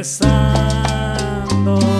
besando.